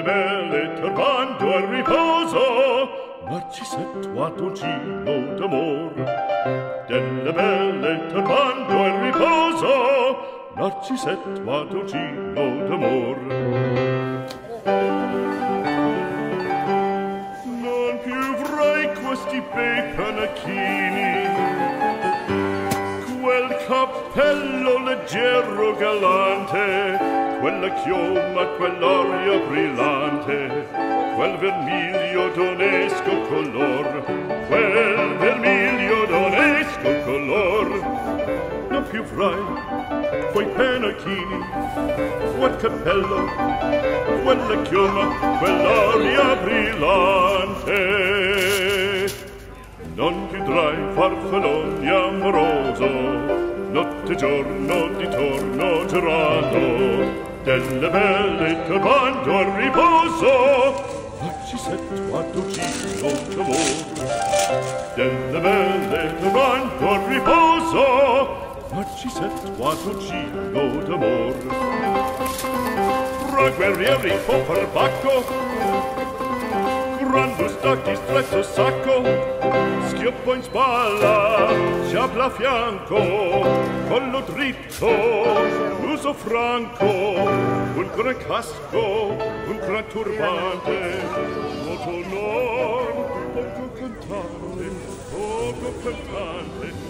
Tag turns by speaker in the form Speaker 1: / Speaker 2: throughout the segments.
Speaker 1: le belle turbando al riposo Narcisetto a dolcino d'amor. Delle belle turbando al riposo Narcisetto a dolcino d'amor. Non più vrai questi bei panacchini. Quel cappello leggero galante quella chioma, quell'aria brillante, quel vermiglio d'onesco color, quel vermiglio d'onesco color. Non più frai, quei penachini, quel cappello, quella chioma, quell'aria brillante. Non chiudrai farfalloni amoroso, notte giorno di torno girato delle belle turbando al riposo, Narcisetto a dolcino d'amor. Delle belle turbando al riposo, Narcisetto a dolcino d'amor. Fra guerrieri fo perbacco, Grande stacchi stretto sacco, schioppo in spalla, sciabla a fianco, collo dritto, l'uso franco, un gran casco, un gran turbante, molto non, poco cantante, poco cantante,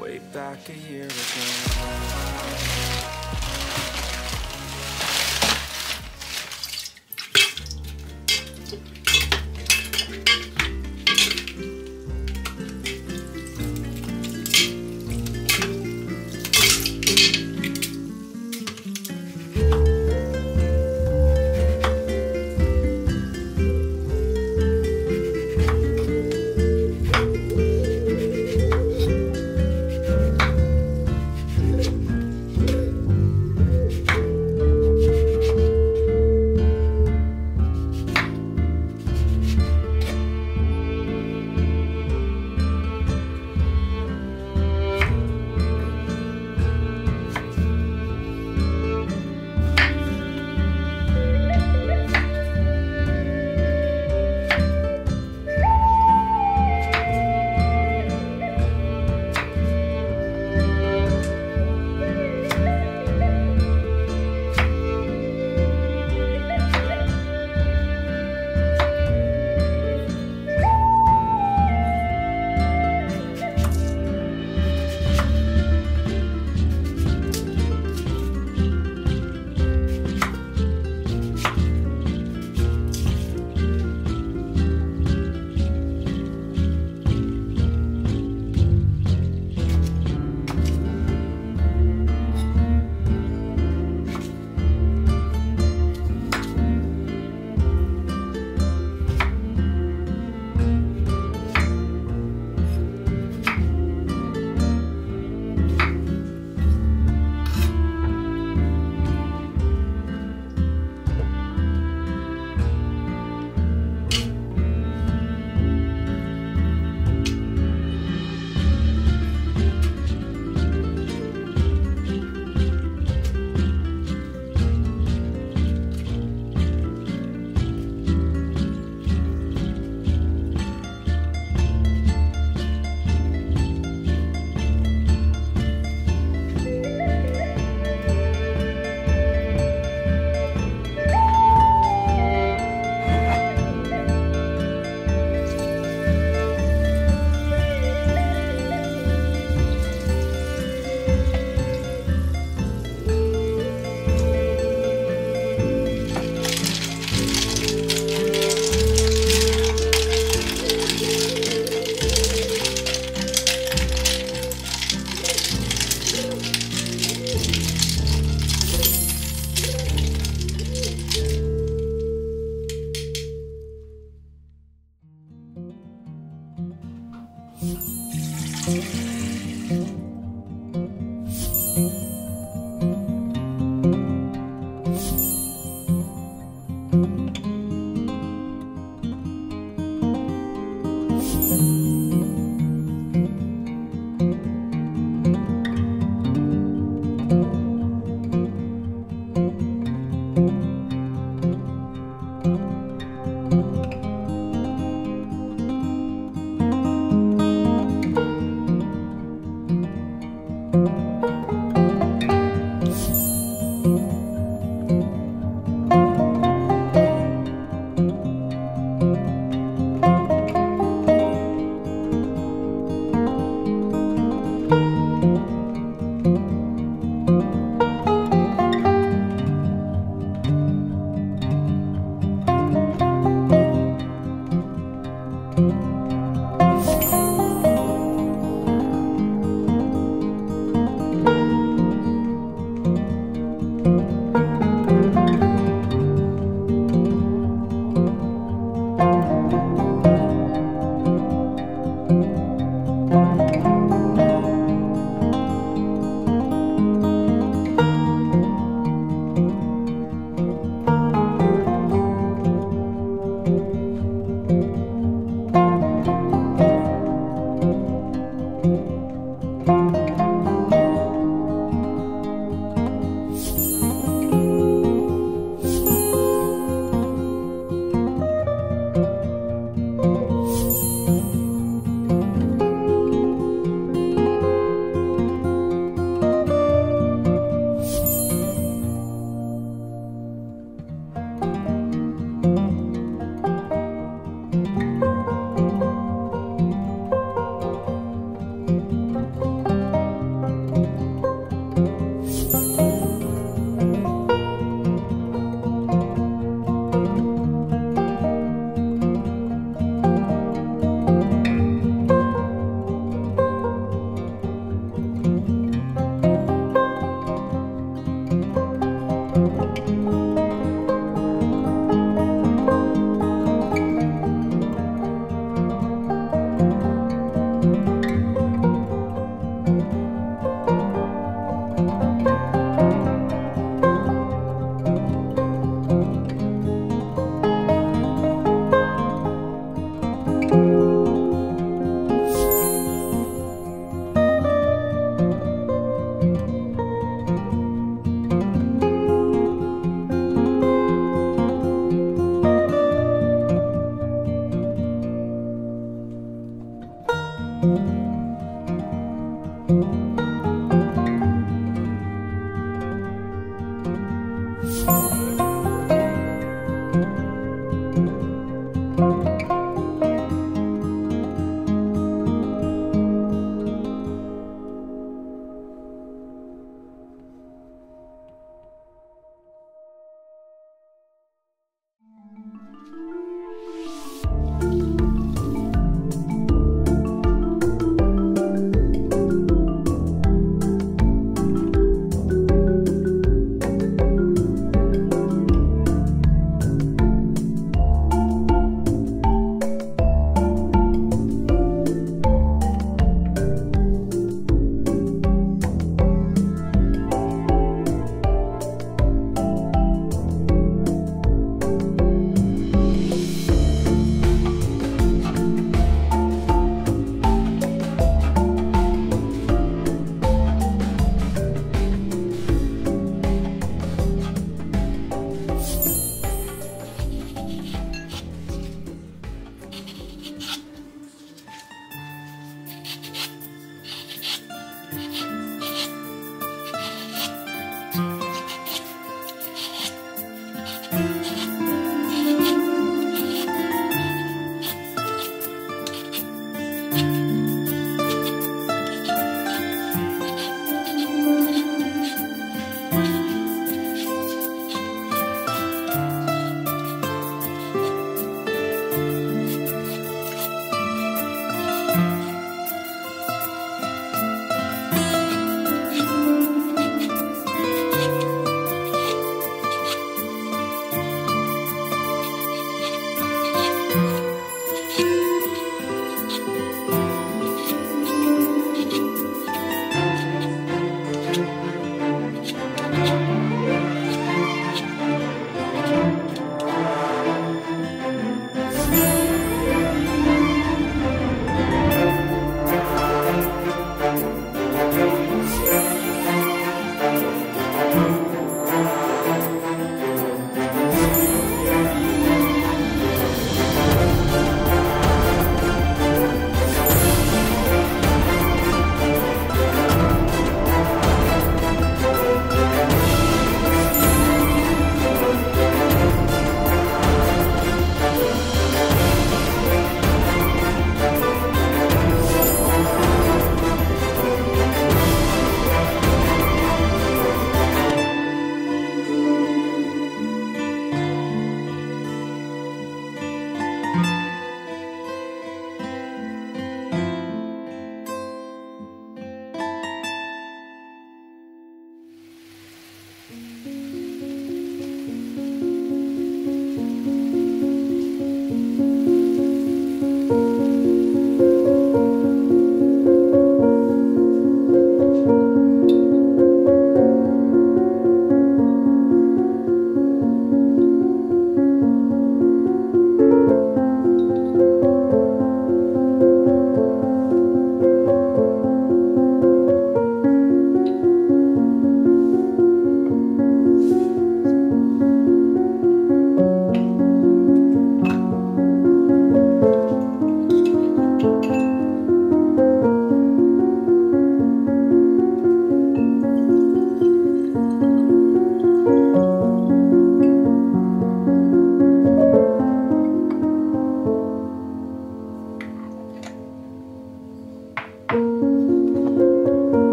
Speaker 2: Way back a year ago.
Speaker 3: Música